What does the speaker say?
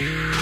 You.